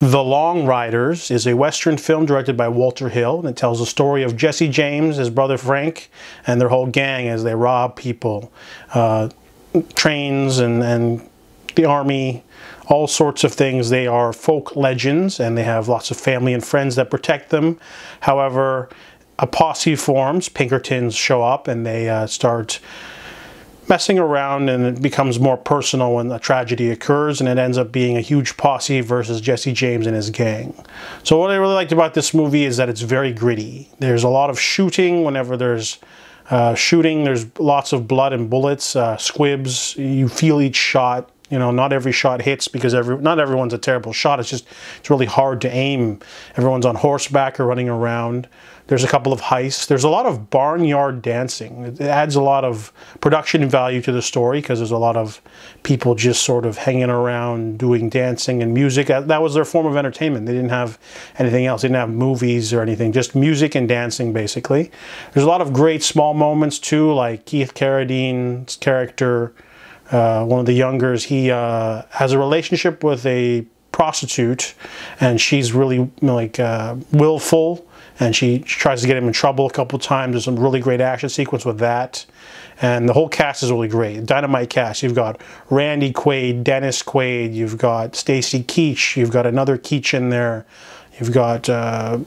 The Long Riders is a Western film directed by Walter Hill, and it tells the story of Jesse James, his brother Frank, and their whole gang as they rob people, uh, trains, and, and the army, all sorts of things. They are folk legends, and they have lots of family and friends that protect them. However, a posse forms, Pinkertons show up, and they uh, start messing around and it becomes more personal when a tragedy occurs and it ends up being a huge posse versus Jesse James and his gang. So what I really liked about this movie is that it's very gritty. There's a lot of shooting whenever there's uh, shooting, there's lots of blood and bullets, uh, squibs, you feel each shot. You know, not every shot hits because every not everyone's a terrible shot. It's just it's really hard to aim. Everyone's on horseback or running around. There's a couple of heists. There's a lot of barnyard dancing. It adds a lot of production value to the story because there's a lot of people just sort of hanging around doing dancing and music. Uh, that was their form of entertainment. They didn't have anything else. They didn't have movies or anything, just music and dancing basically. There's a lot of great small moments too, like Keith Carradine's character, uh, one of the Youngers, he uh, has a relationship with a prostitute and she's really like uh, willful and she, tries to get him in trouble a couple times. There's some really great action sequence with that. And the whole cast is really great. Dynamite cast. You've got Randy Quaid, Dennis Quaid, you've got Stacy Keach, you've got another Keach in there, you've got uh,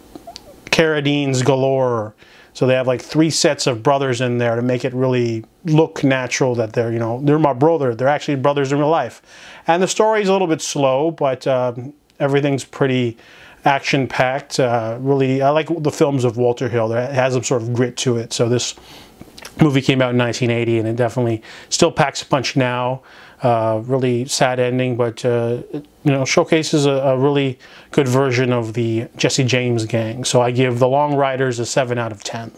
Carradines galore. So they have like three sets of brothers in there to make it really look natural that they're, you know, they're my brother. They're actually brothers in real life. And the story is a little bit slow, but um, everything's pretty action packed. Uh, really, I like the films of Walter Hill. It has some sort of grit to it. So this movie came out in 1980, and it definitely still packs a punch now. Uh, really sad ending, but uh, you know showcases a, a, really good version of the Jesse James gang. So I give The Long Riders a seven out of ten.